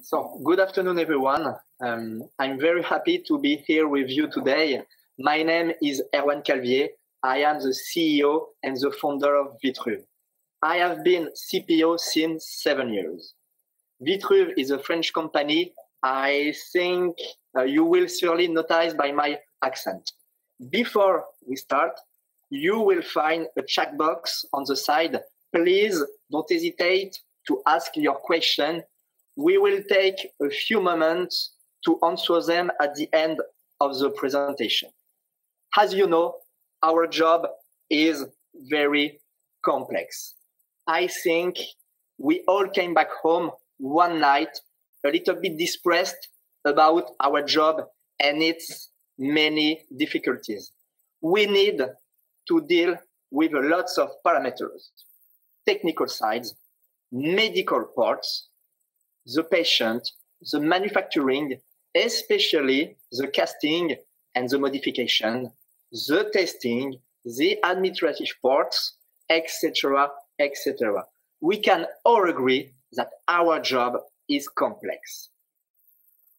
So, good afternoon, everyone. Um, I'm very happy to be here with you today. My name is Erwan Calvier. I am the CEO and the founder of Vytruve. I have been CPO since seven years. Vytruve is a French company. I think uh, you will surely notice by my accent. Before we start, you will find a checkbox on the side. Please don't hesitate to ask your question. We will take a few moments to answer them at the end of the presentation. As you know, our job is very complex. I think we all came back home one night a little bit depressed about our job and its many difficulties. We need to deal with lots of parameters, technical sides, medical parts, the patient, the manufacturing, especially the casting and the modification, the testing, the administrative parts, etc., etc. We can all agree that our job is complex.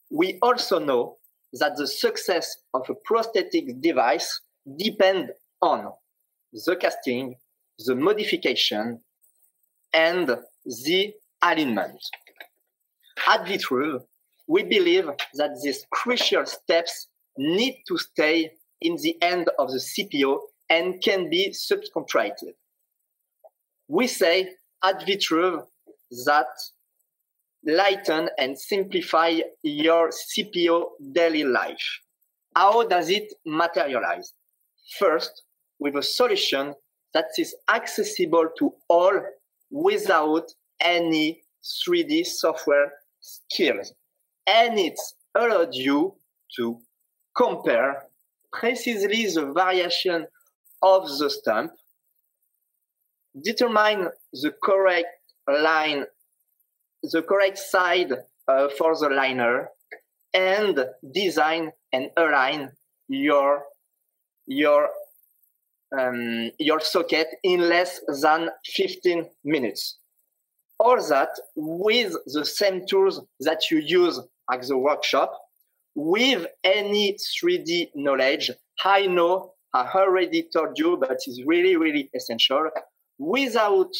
We also know that the success of a prosthetic device depends on the casting, the modification, and the alignment. At Vytruve, we believe that these crucial steps need to stay in the end of the CPO and can be subcontracted. We say at Vytruve that lighten and simplify your CPO daily life. How does it materialize? First, with a solution that is accessible to all without any 3D software skills. And it allowed you to compare precisely the variation of the stamp, determine the correct line, the correct side uh, for the liner, and design and align your your um, your socket in less than 15 minutes. Or that with the same tools that you use at the workshop, with any 3D knowledge, I know I already told you, but it's really, really essential, without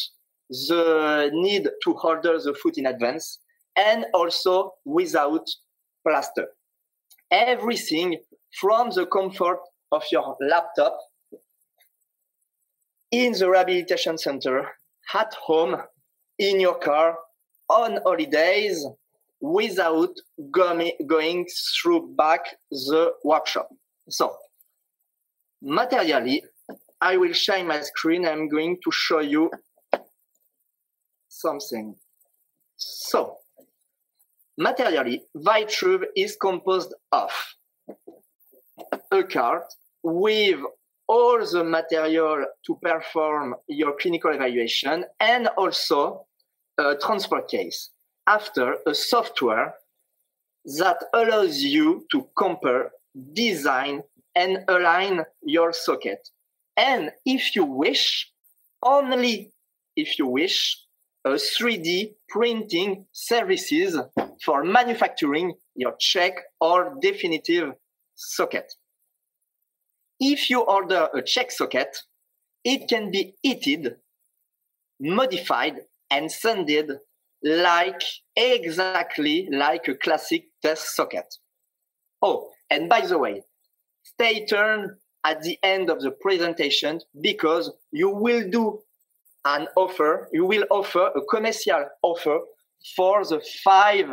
the need to order the foot in advance, and also without plaster. Everything from the comfort of your laptop in the rehabilitation center, at home, in your car, on holidays, without going, going through back the workshop. So, materially, I will share my screen. I'm going to show you something. So, materially, Vytruve is composed of a card with all the material to perform your clinical evaluation and also a transport case after a software that allows you to compare, design, and align your socket. And if you wish, only if you wish, a 3D printing services for manufacturing your check or definitive socket. If you order a check socket, it can be heated, modified, and sanded like exactly like a classic test socket. Oh, and by the way, stay tuned at the end of the presentation because you will do an offer, you will offer a commercial offer for the five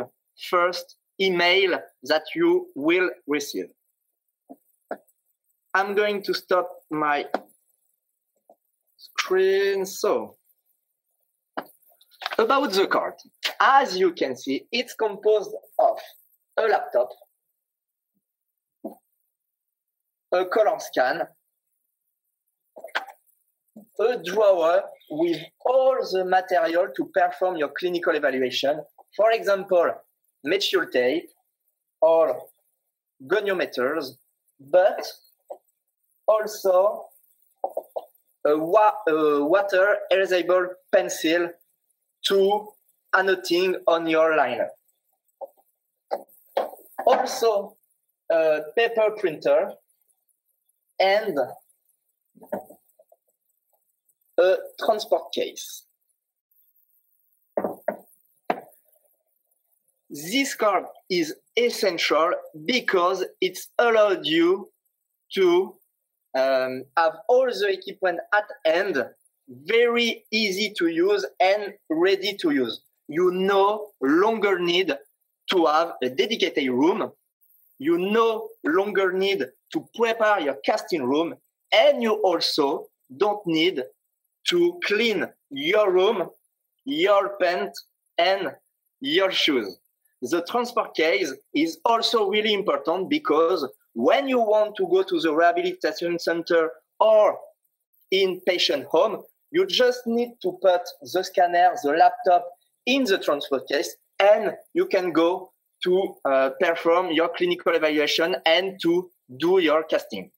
first email that you will receive. I'm going to stop my screen. So, about the card, as you can see, it's composed of a laptop, a color scan, a drawer with all the material to perform your clinical evaluation. For example, metal tape or goniometers, but also a, wa a water erasable pencil to annoting on your liner. also a paper printer and a transport case. This card is essential because it's allowed you to um, have all the equipment at hand, very easy to use and ready to use. You no longer need to have a dedicated room. You no longer need to prepare your casting room. And you also don't need to clean your room, your pants, and your shoes. The transport case is also really important because when you want to go to the rehabilitation center or in patient home, you just need to put the scanner, the laptop in the transport case, and you can go to uh, perform your clinical evaluation and to do your casting.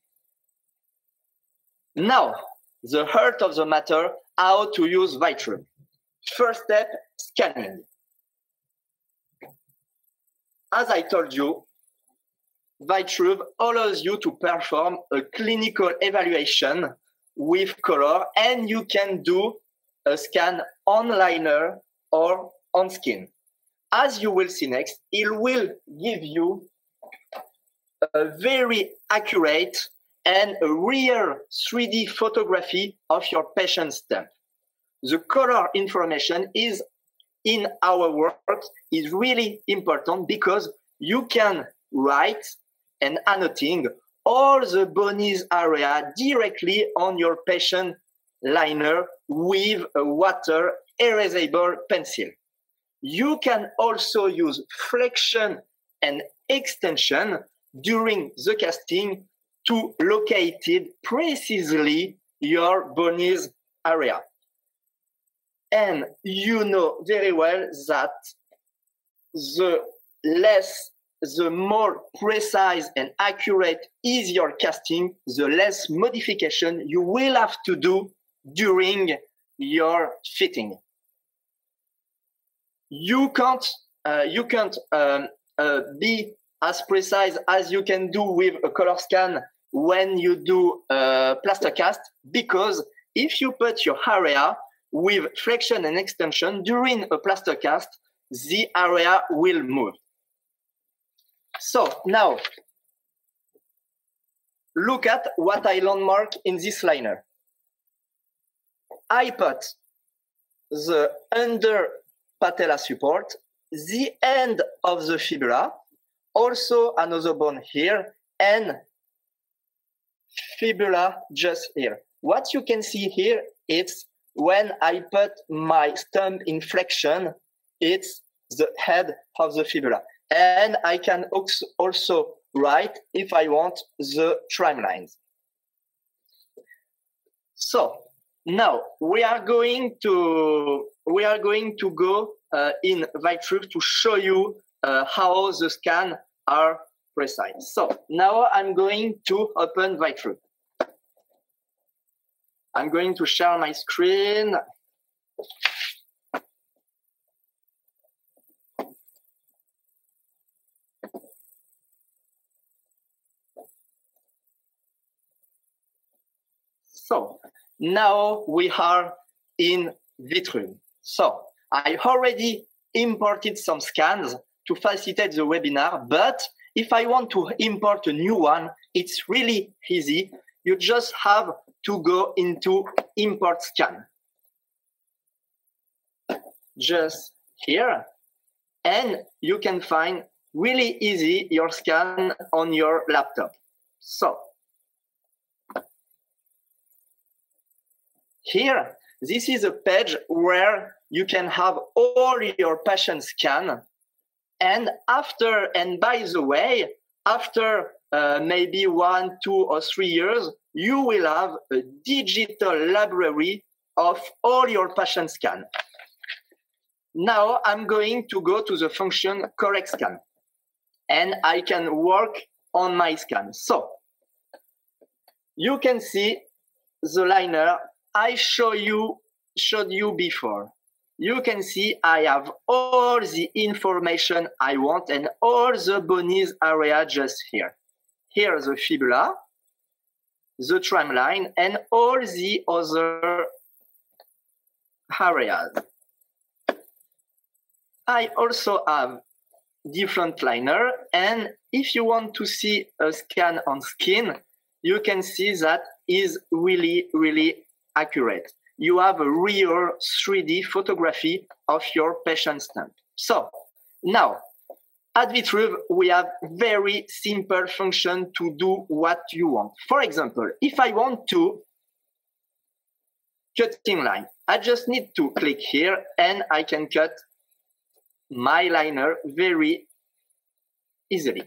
Now, the heart of the matter, how to use Vytruve. First step, scanning. As I told you, Vytruve allows you to perform a clinical evaluation with color and you can do a scan on liner or on skin. As you will see next, it will give you a very accurate and a real 3D photography of your patient's stamp. The color information is in our work is really important because you can write and annoting all the Bonnies area directly on your patient liner with a water erasable pencil. You can also use flexion and extension during the casting to locate it precisely your Bonnies area. And you know very well that the less, the more precise and accurate is your casting, the less modification you will have to do during your fitting. You can't, uh, you can't um, uh, be as precise as you can do with a color scan when you do a plaster cast because if you put your area with flexion and extension during a plaster cast, the area will move. So now, look at what I landmark in this liner. I put the under patella support, the end of the fibula, also another bone here, and fibula just here. What you can see here, it's when I put my stump in flexion, it's the head of the fibula. And I can also write, if I want, the trim lines. So now we are going to we are going to go uh, in Vytruve to show you uh, how the scan are precise. So now I'm going to open Vytruve. I'm going to share my screen. So now we are in Vytruve. So I already imported some scans to facilitate the webinar, but if I want to import a new one, it's really easy. You just have to go into import scan. Just here, and you can find really easy your scan on your laptop. So here, this is a page where you can have all your patient scan. And after, and by the way, after uh, maybe one, two, or three years, you will have a digital library of all your patient scan. Now I'm going to go to the function correct scan and I can work on my scan. So you can see the liner I show you showed you before. you can see I have all the information I want and all the Boni's area just here. Here's the fibula, the tram line, and all the other areas. I also have different liner, and if you want to see a scan on skin, you can see that is really, really accurate. You have a real 3D photography of your patient stump. So now at Vytruve, we have very simple function to do what you want. For example, if I want to cut thin line, I just need to click here and I can cut my liner very easily.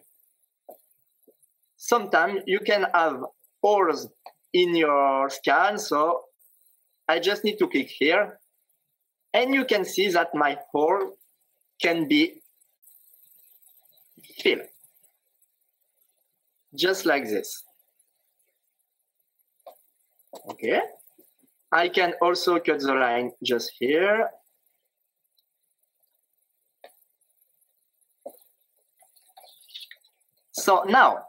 Sometimes you can have holes in your scan, so I just need to click here and you can see that my hole can be filled just like this. Okay. I can also cut the line just here. So now,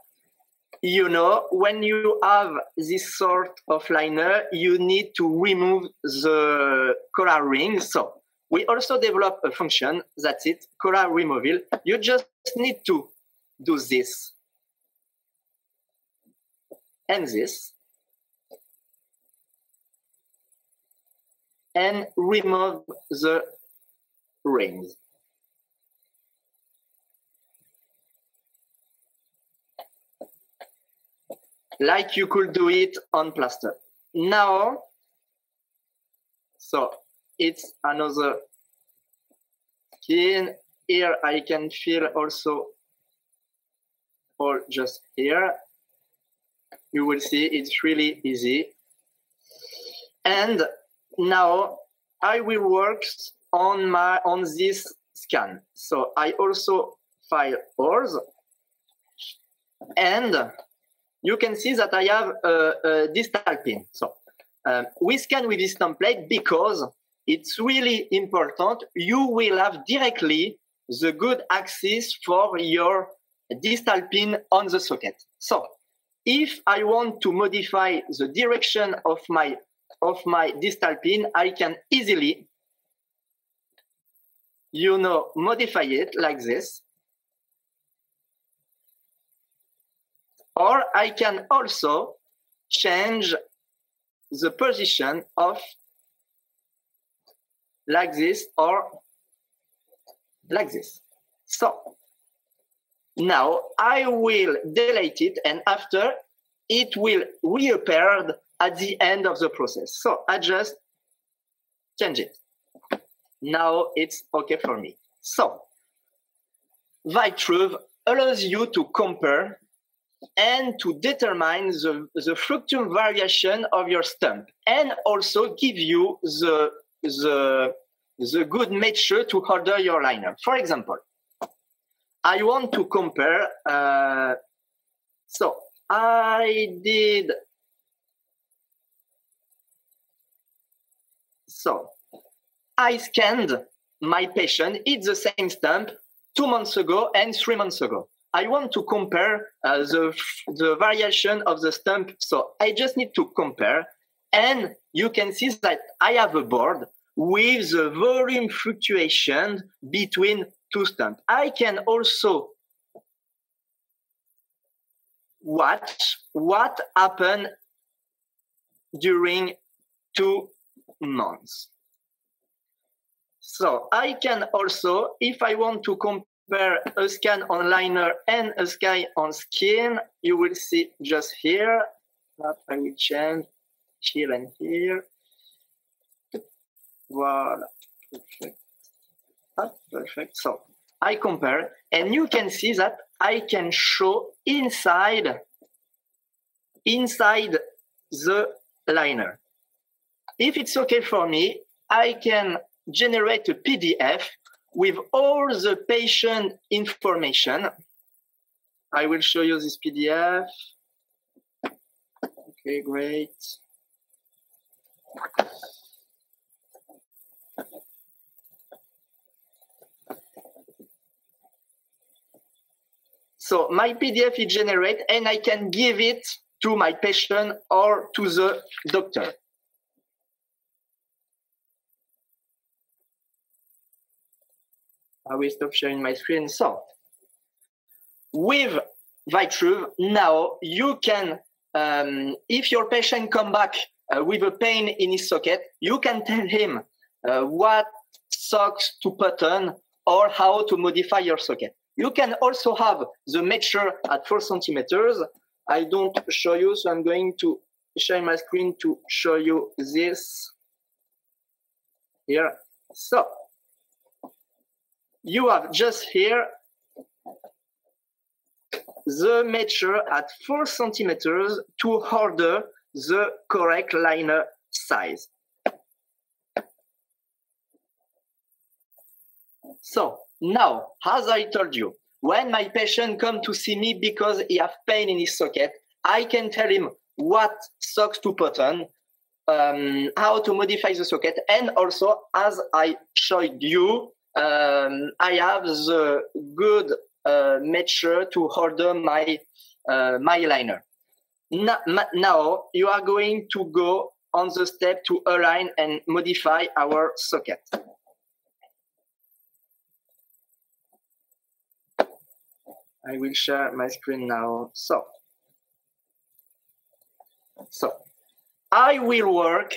you know, when you have this sort of liner, you need to remove the color ring. So we also develop a function, that's it, color removal. You just need to do this and this and remove the rings. Like you could do it on plaster. Now, so it's another skin. Here I can feel also or just here. You will see it's really easy. And now I will work on my on this scan. So I also file holes and you can see that I have a, a distal pin. So um, we scan with this template because it's really important. You will have directly the good axis for your distal pin on the socket. So if I want to modify the direction of my of my distal pin, I can easily, you know, modify it like this. Or I can also change the position of like this or like this. So now I will delete it and after it will reappear at the end of the process. So I just change it. Now it's okay for me. So Vytruve allows you to compare and to determine the, the fructum variation of your stump and also give you the, the, the good measure to order your liner. For example, I want to compare, uh, so I did, so I scanned my patient, it's the same stump two months ago and three months ago. I want to compare uh, the, the variation of the stump. So I just need to compare. And you can see that I have a board with the volume fluctuation between two stumps. I can also watch what happened during two months. So I can also, if I want to compare where a scan on liner and a scan on skin, you will see just here. That I will change here and here. Voila. Perfect. Ah, perfect. So I compare, and you can see that I can show inside inside the liner. If it's okay for me, I can generate a PDF with all the patient information. I will show you this PDF. Okay, great. So my PDF is generated and I can give it to my patient or to the doctor. I will stop sharing my screen. So with Vytruve, now you can, um, if your patient come back uh, with a pain in his socket, you can tell him uh, what socks to put on or how to modify your socket. You can also have the measure at four centimeters. I don't show you, so I'm going to share my screen to show you this here. So you have just here the measure at four centimeters to order the correct liner size. So now, as I told you, when my patient come to see me because he have pain in his socket, I can tell him what socks to put on, um, how to modify the socket, and also, as I showed you, um, I have the good uh, measure to order my uh, my liner. Now you are going to go on the step to align and modify our socket. I will share my screen now. So, so I will work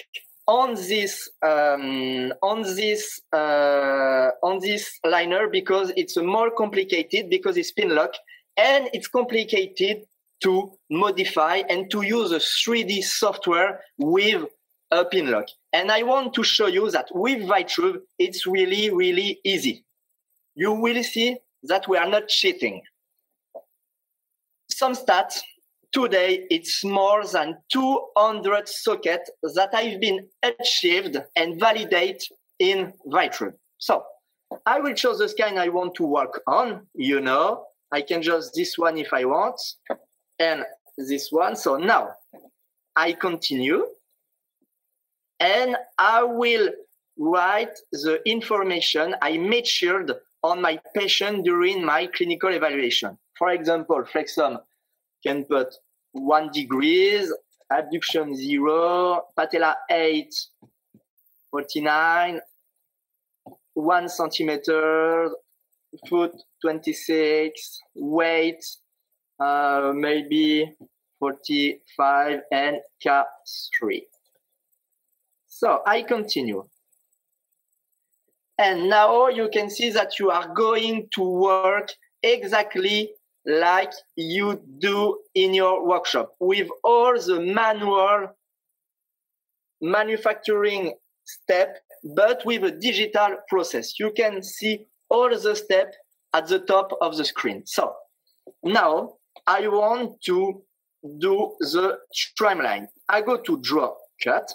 on this um, on this uh, on this liner because it's more complicated because it's pin lock and it's complicated to modify and to use a 3D software with a pin lock. And I want to show you that with Vytruve, it's really, really easy. You will see that we are not cheating some stats. Today, it's more than 200 sockets that have been achieved and validated in Vytruve. So I will choose the scan I want to work on. You know, I can choose this one if I want, and this one. So now I continue, and I will write the information I measured on my patient during my clinical evaluation. For example, Flexum can put one degrees, abduction zero, patella eight, 49, one centimeter, foot 26, weight uh, maybe 45, and K3. So I continue. And now you can see that you are going to work exactly like you do in your workshop with all the manual manufacturing step, but with a digital process. You can see all the steps at the top of the screen. So now I want to do the trimline. I go to draw cut.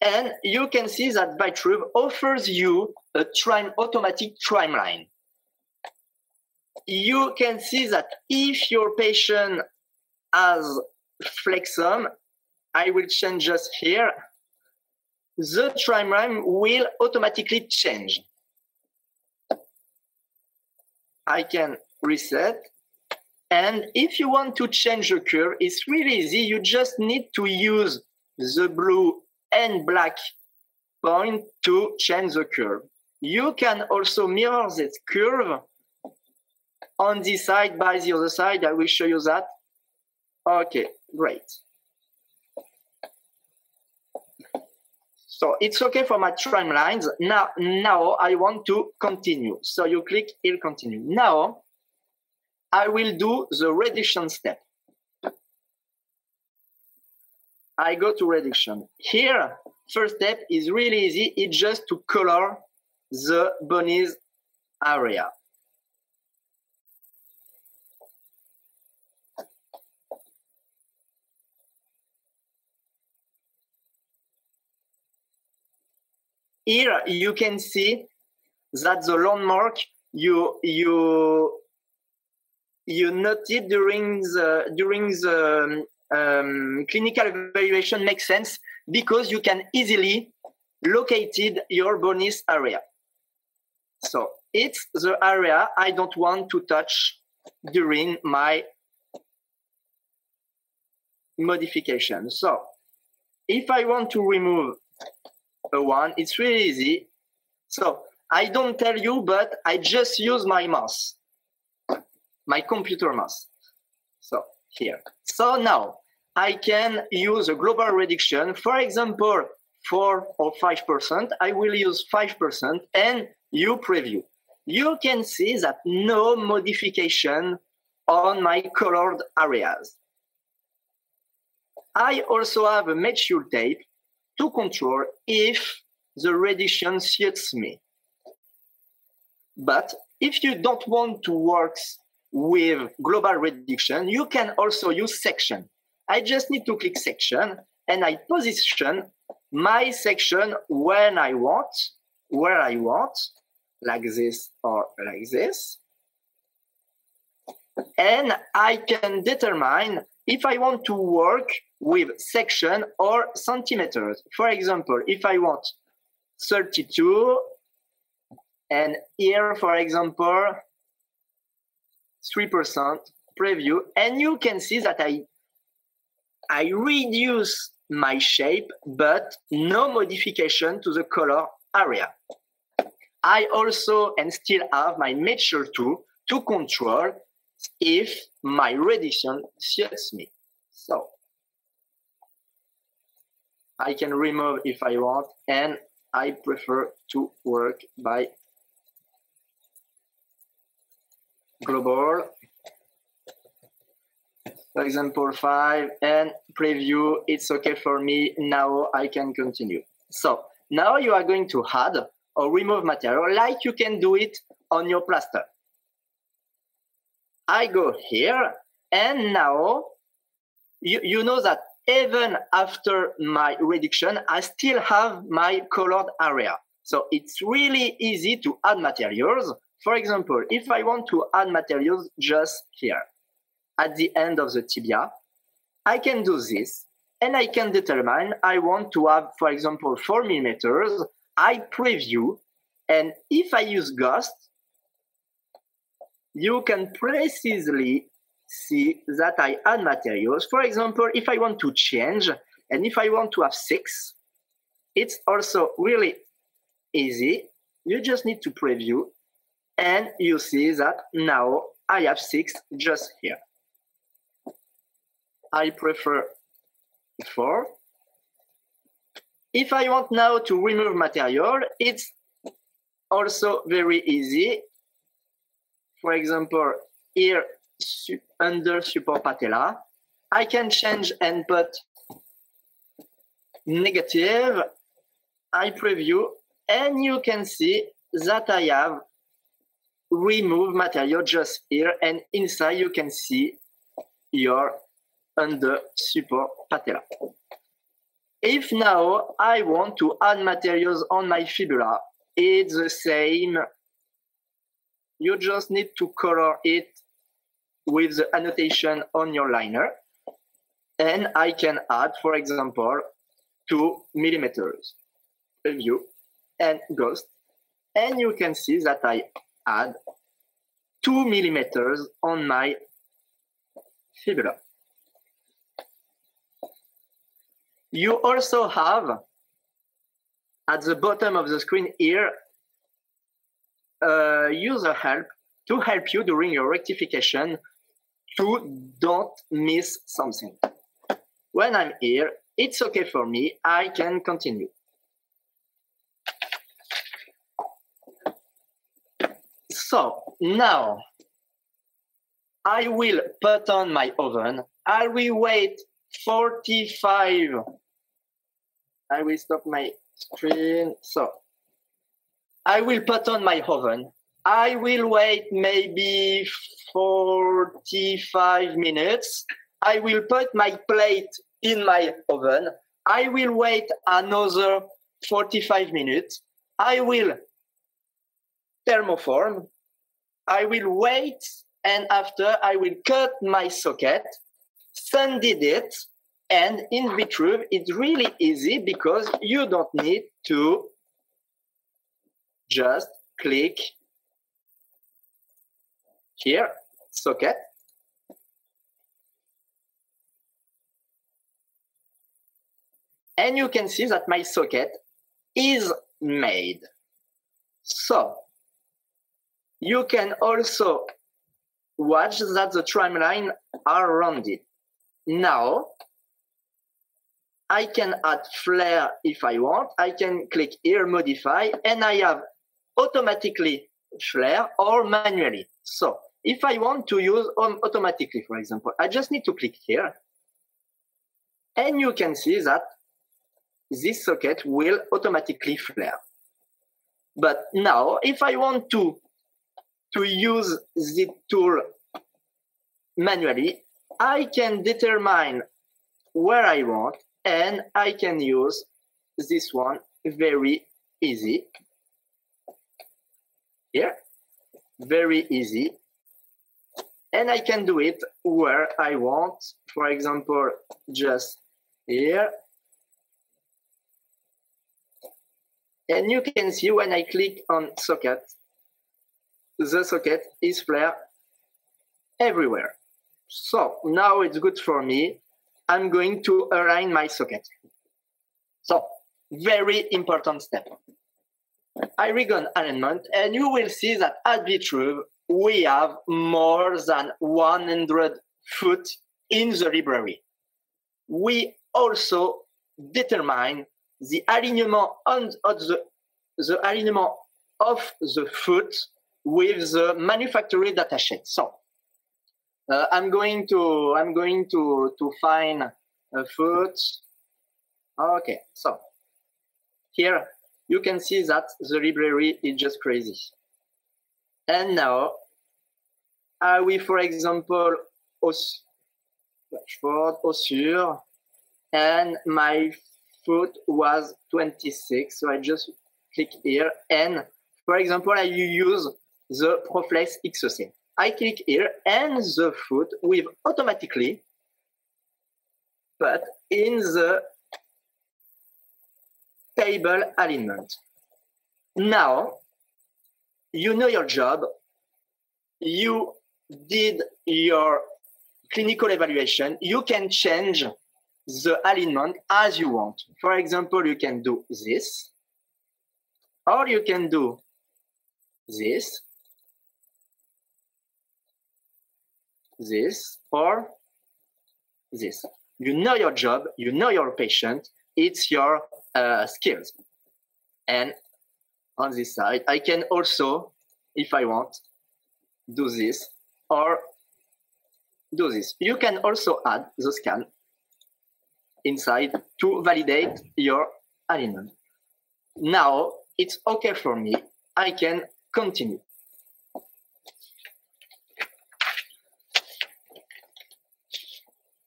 And you can see that Vytruve offers you a trim automatic trimline you can see that if your patient has flexum, I will change just here, the trimline will automatically change. I can reset. And if you want to change the curve, it's really easy. You just need to use the blue and black point to change the curve. You can also mirror this curve on this side by the other side. I will show you that. Okay, great. So it's okay for my trimlines. Now, now I want to continue. So you click here, continue. Now I will do the reduction step. I go to reduction. Here, first step is really easy. It's just to color the bunny's area. Here you can see that the landmark you you you noted during the during the um, clinical evaluation makes sense because you can easily locate your bonus area. So it's the area I don't want to touch during my modification. So if I want to remove a one, it's really easy. So I don't tell you, but I just use my mouse, my computer mouse. So here. So now I can use a global reduction. For example, four or 5%, I will use 5% and you preview. You can see that no modification on my colored areas. I also have a mature tape to control if the reduction suits me. But if you don't want to work with global reduction, you can also use section. I just need to click section and I position my section when I want, where I want, like this or like this. And I can determine if I want to work with section or centimeters. For example, if I want 32 and here, for example, 3% preview, and you can see that I, I reduce my shape, but no modification to the color area. I also and still have my mature tool to control if my reduction suits me. So I can remove if I want, and I prefer to work by global for example, five and preview. It's okay for me. Now I can continue. So now you are going to add or remove material like you can do it on your plaster. I go here and now you, you know that even after my reduction, I still have my colored area. So it's really easy to add materials. For example, if I want to add materials just here, at the end of the tibia, I can do this and I can determine I want to have, for example, four millimeters. I preview, and if I use Ghost, you can precisely see that I add materials. For example, if I want to change and if I want to have six, it's also really easy. You just need to preview and you see that now I have six just here. I prefer four. If I want now to remove material, it's also very easy. For example, here under support patella, I can change and put negative. I preview and you can see that I have removed material just here and inside you can see your under support patella. If now I want to add materials on my fibula, it's the same. You just need to color it with the annotation on your liner. And I can add, for example, two millimeters a view and ghost. And you can see that I add two millimeters on my fibula. You also have at the bottom of the screen here uh, user help to help you during your rectification to don't miss something. When I'm here, it's okay for me. I can continue. So now I will put on my oven. I will wait 45 I will stop my screen. So I will put on my oven. I will wait maybe 45 minutes. I will put my plate in my oven. I will wait another 45 minutes. I will thermoform. I will wait and after I will cut my socket, sanded it, and in Vytruve, it's really easy because you don't need to just click here, socket. And you can see that my socket is made. So you can also watch that the trimline are rounded. Now, I can add flare if I want. I can click here, modify, and I have automatically flare or manually. So if I want to use um, automatically, for example, I just need to click here. And you can see that this socket will automatically flare. But now, if I want to, to use the tool manually, I can determine where I want and I can use this one very easy. Here, very easy. And I can do it where I want. For example, just here And you can see when I click on socket, the socket is flare everywhere. So now it's good for me. I'm going to align my socket. So very important step. I on alignment and you will see that at Vytruve, we have more than 100 foot in the library. We also determine the alignment on, of the, the alignment of the foot with the manufacturer datasheet. So uh, I'm going to I'm going to to find a foot. Okay, so here you can see that the library is just crazy. And now I will, for example, os dashboard, Össur, and my foot was 26. So I just click here. And for example, I use the Proflex XC. I click here and the foot will automatically put in the table alignment. Now, you know your job. You did your clinical evaluation. You can change the alignment as you want. For example, you can do this, or you can do this, this, or this. You know your job, you know your patient, it's your uh, skills. And on this side, I can also, if I want, do this or do this. You can also add the scan inside to validate your alignment. Now it's okay for me. I can continue.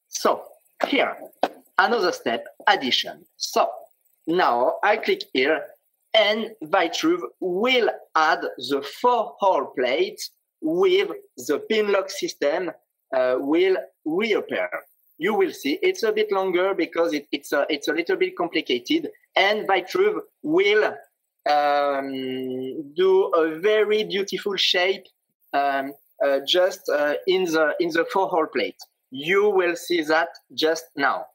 So here, another step, addition. So now I click here and Vytruve will add the four hole plate with the pin lock system uh, will reappear. You will see it's a bit longer because it, it's a it's a little bit complicated and Vytruve will um, do a very beautiful shape um, uh, just uh, in the in the four hole plate. You will see that just now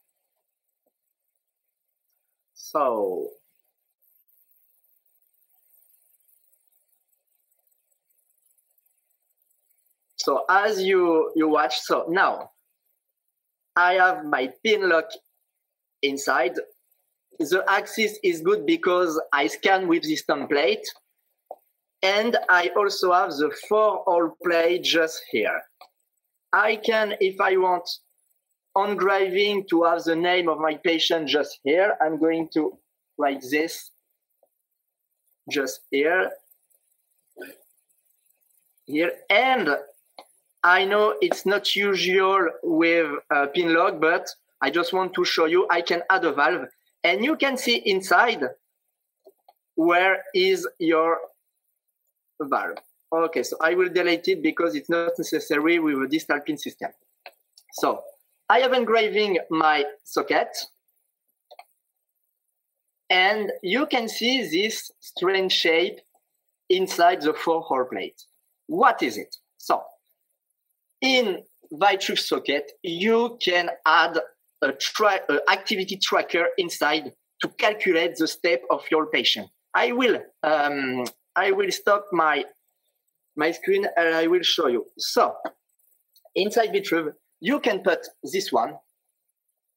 so so as you you watch so now I have my pin lock inside. The axis is good because I scan with this template. And I also have the four hole plate just here. I can, if I want engraving to have the name of my patient just here, I'm going to like this just here. Here. And I know it's not usual with uh, pin lock, but I just want to show you I can add a valve and you can see inside where is your valve. Okay, so I will delete it because it's not necessary with a distal pin system. So I have engraving my socket and you can see this strange shape inside the four hole plate. What is it? So in Vytruve socket, you can add a, tra- a activity tracker inside to calculate the step of your patient. I will um, I will stop my my screen and I will show you. So inside Vytruve, you can put this one.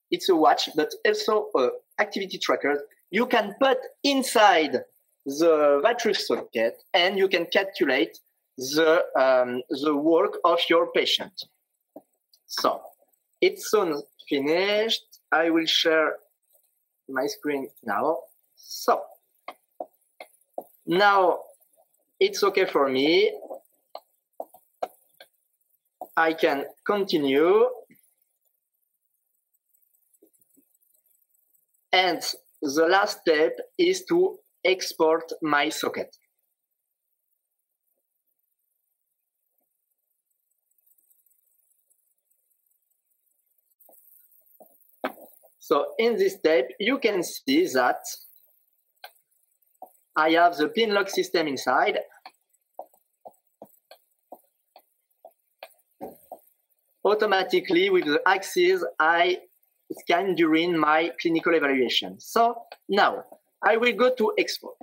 It's a watch, but also a activity tracker. You can put inside the Vytruve socket and you can calculate the um, the work of your patient. So it's soon finished. I will share my screen now. So now it's okay for me. I can continue. And the last step is to export my socket. So in this step, you can see that I have the pin lock system inside. Automatically with the axis, I scan during my clinical evaluation. So now I will go to export.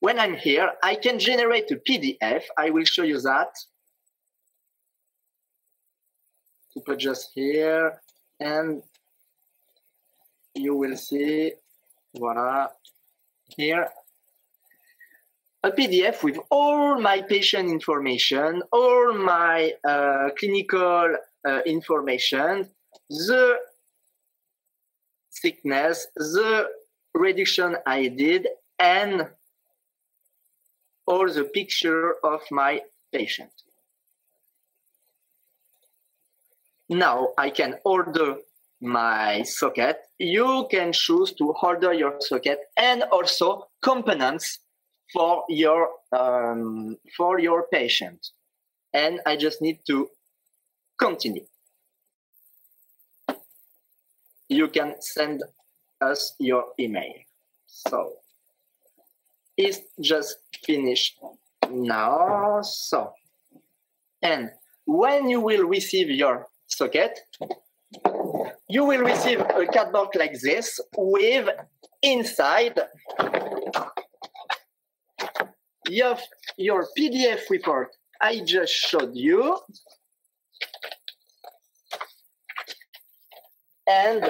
When I'm here, I can generate a PDF. I will show you that. To put just here and you will see, voila, here, a PDF with all my patient information, all my uh, clinical uh, information, the sickness, the reduction I did, and all the picture of my patient. Now I can order my socket. You can choose to order your socket and also components for your um, for your patient. And I just need to continue. You can send us your email. So it's just finished now. So and when you will receive your socket, you will receive a cardboard like this with inside your, your PDF report. I just showed you. And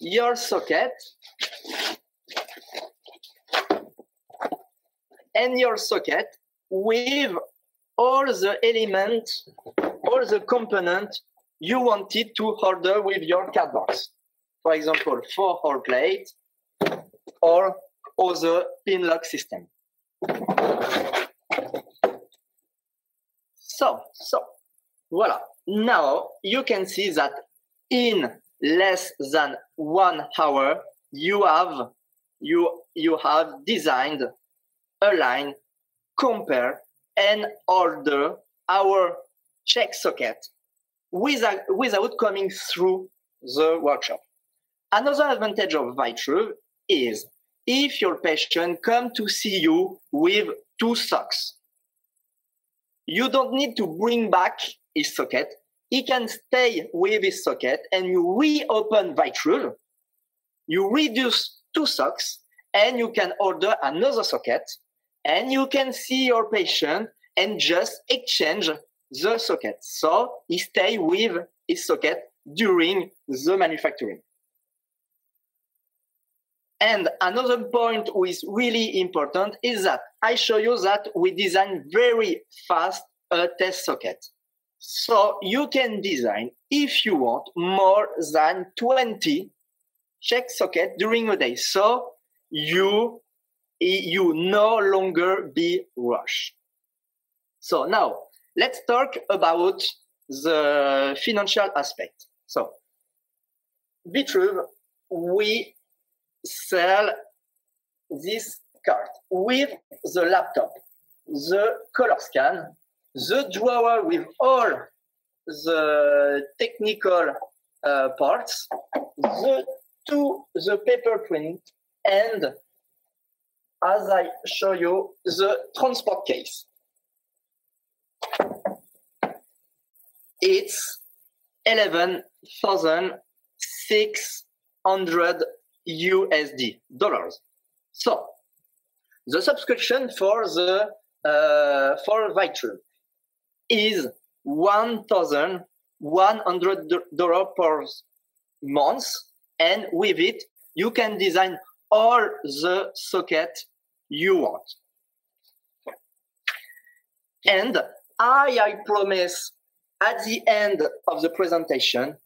your socket. And your socket with all the elements, all the components you wanted to order with your card box. For example, four hole plate or other pin lock system. So, so, voila. Now you can see that in less than one hour, you have you you have designed, align, compare, and order our check socket without, without coming through the workshop. Another advantage of Vytruve is if your patient come to see you with two socks, you don't need to bring back his socket. He can stay with his socket and you reopen Vytruve, you reduce two socks and you can order another socket and you can see your patient and just exchange the socket. So he stay with his socket during the manufacturing. And another point which is really important is that I show you that we design very fast a test socket. So you can design, if you want, more than 20 check socket during a day. So you, you no longer be rushed. So now let's talk about the financial aspect. So, Vytruve, we sell this card with the laptop, the color scan, the drawer with all the technical uh, parts, the to the paper print, and as I show you, the transport case. it's 11,600 USD dollars. So the subscription for the uh, for Vytruve is one thousand one hundred dollar per month, and with it you can design all the socket you want. And I, I promise at the end of the presentation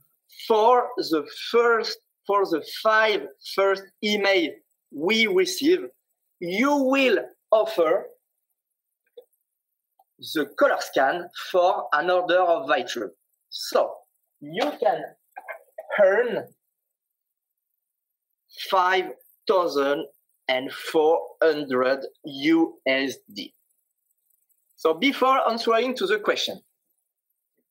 for the first for the five first email we receive you will offer the color scan for an order of Vytruve. So you can earn 5,400 USD. So before answering to the question,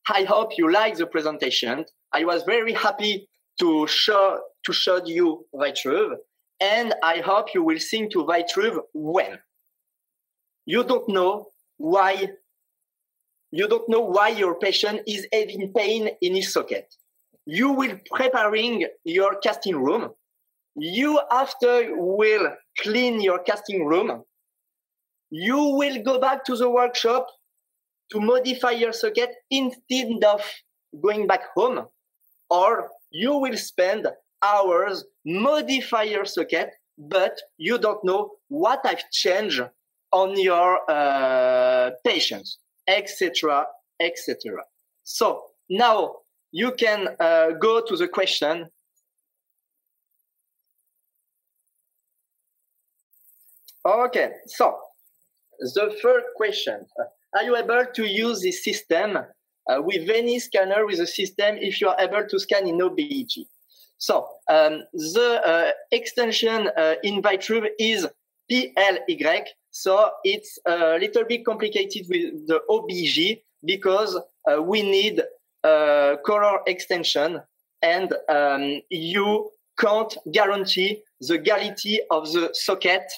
I hope you like the presentation. I was very happy to show to show you Vytruve, and I hope you will sing to Vytruve when you don't know why you don't know why your patient is having pain in his socket. You will preparing your casting room. You after will clean your casting room. You will go back to the workshop to modify your socket instead of going back home, or you will spend hours modify your socket, but you don't know what I've changed on your uh, patients, etc., etc. So now you can uh, go to the question. Okay, so the first question are you able to use this system uh, with any scanner with a system if you are able to scan in OBJ? So um, the uh, extension uh, in Vytruve is PLY. So it's a little bit complicated with the OBJ because uh, we need a color extension and um, you can't guarantee the quality of the socket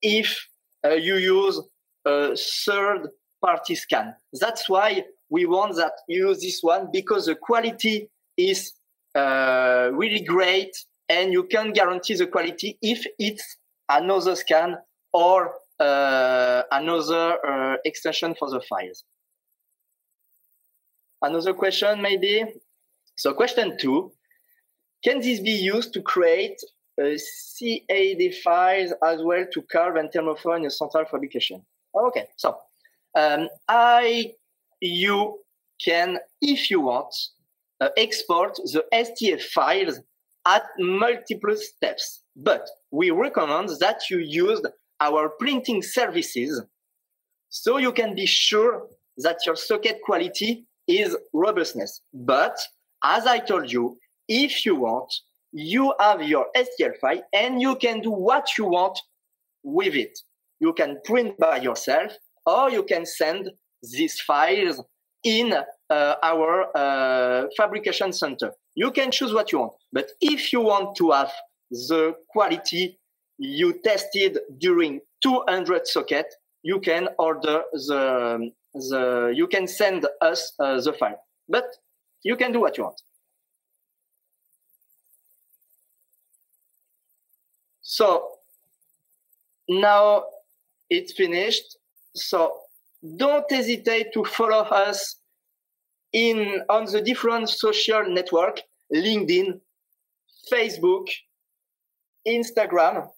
if uh, you use a third party scan. That's why we want that use this one because the quality is uh, really great and you can guarantee the quality if it's another scan or uh, another uh, extension for the files. Another question maybe? So question two, can this be used to create CAD files as well to carve and thermoform in a central fabrication? Okay, so um, I, you can, if you want, uh, export the STL files at multiple steps. But we recommend that you use our printing services so you can be sure that your socket quality is robustness. But as I told you, if you want, you have your STL file and you can do what you want with it. You can print by yourself or you can send these files in uh, our uh, fabrication center. You can choose what you want, but if you want to have the quality you tested during 200 socket, you can order the, the you can send us uh, the file, but you can do what you want. So now it's finished. So don't hesitate to follow us in on the different social network, LinkedIn, Facebook, Instagram.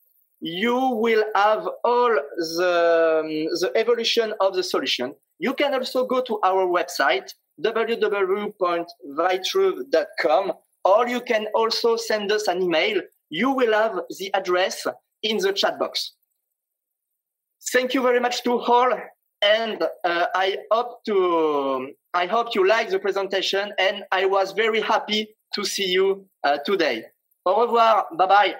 You will have all the, um, the evolution of the solution. You can also go to our website, www.vytruve.com, or you can also send us an email. You will have the address in the chat box. Thank you very much to all, and uh, I hope to I hope you like the presentation, and I was very happy to see you uh, today. Au revoir, bye bye.